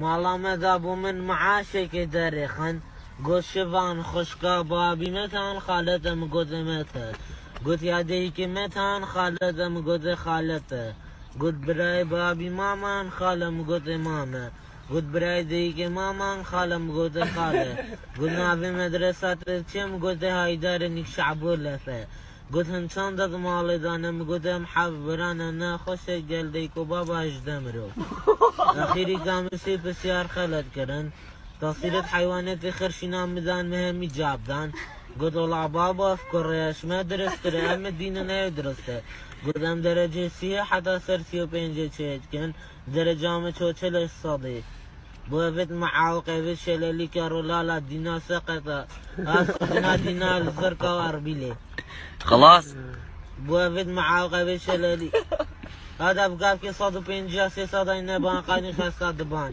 مالا دابو من معاشك درخن. قلت شفان خشكا بابي متان خالتم قلت متى قلت يا ديك متان خالتم قلت خالته. قلت براي بابي مامان خالم قلت ماما قلت براي ديك مامان خالم قلت خاله. قلنا في مدرسة كم قلت هايدار انك شعبو لفه. مال دانم قلت محبران انا خوش گلدیک و بابا اجدم رو. اخیری کامسی بسیار خلط کردن تصيرت حيوانات خرشنا مدان مهمي جابدان قلت والله بابا افكر ايش ما درست ام الدين لا درسته. قلت ام درجة سي حتى صار سي وبينجي تشيت كان بوفيت مع عوقب الشلالي كارولالا دينا سقطة. أسقطنا دينا الزرقاء وأربيلي. خلاص. بوفيت مع عوقب الشلالي هذا بقى في صد بين جاسي صدى نبان قاني خاصة دبان